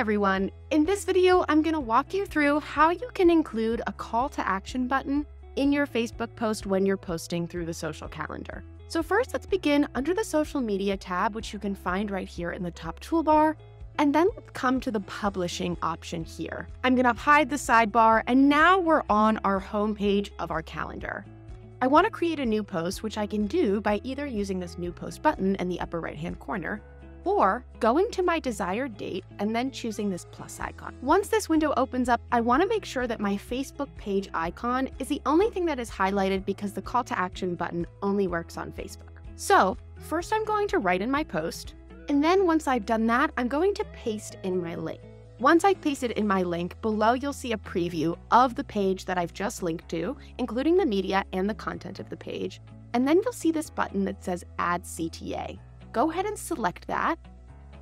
everyone. In this video, I'm going to walk you through how you can include a call to action button in your Facebook post when you're posting through the social calendar. So first, let's begin under the social media tab, which you can find right here in the top toolbar. And then let's come to the publishing option here. I'm going to hide the sidebar, and now we're on our homepage of our calendar. I want to create a new post, which I can do by either using this new post button in the upper right hand corner or going to my desired date and then choosing this plus icon. Once this window opens up, I want to make sure that my Facebook page icon is the only thing that is highlighted because the call to action button only works on Facebook. So first I'm going to write in my post, and then once I've done that, I'm going to paste in my link. Once I've pasted in my link, below you'll see a preview of the page that I've just linked to, including the media and the content of the page. And then you'll see this button that says Add CTA. Go ahead and select that.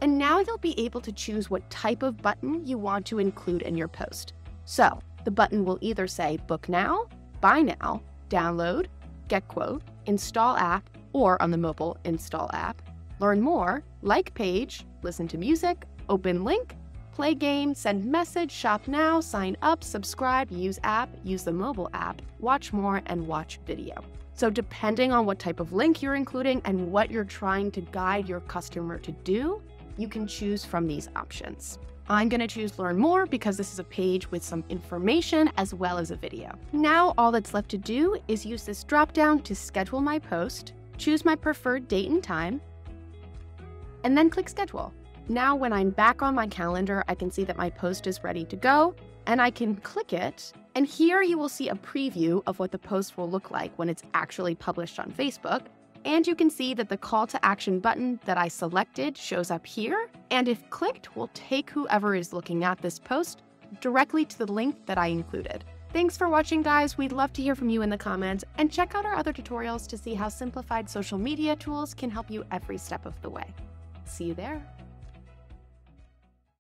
And now you'll be able to choose what type of button you want to include in your post. So the button will either say Book Now, Buy Now, Download, Get Quote, Install App, or on the mobile, Install App, Learn More, Like Page, Listen to Music, Open Link, play game, send message, shop now, sign up, subscribe, use app, use the mobile app, watch more, and watch video. So, depending on what type of link you're including and what you're trying to guide your customer to do, you can choose from these options. I'm going to choose Learn More because this is a page with some information as well as a video. Now, all that's left to do is use this drop down to schedule my post, choose my preferred date and time, and then click Schedule. Now, when I'm back on my calendar, I can see that my post is ready to go and I can click it. And here you will see a preview of what the post will look like when it's actually published on Facebook. And you can see that the call to action button that I selected shows up here. And if clicked, will take whoever is looking at this post directly to the link that I included. Thanks for watching, guys. We'd love to hear from you in the comments and check out our other tutorials to see how simplified social media tools can help you every step of the way. See you there.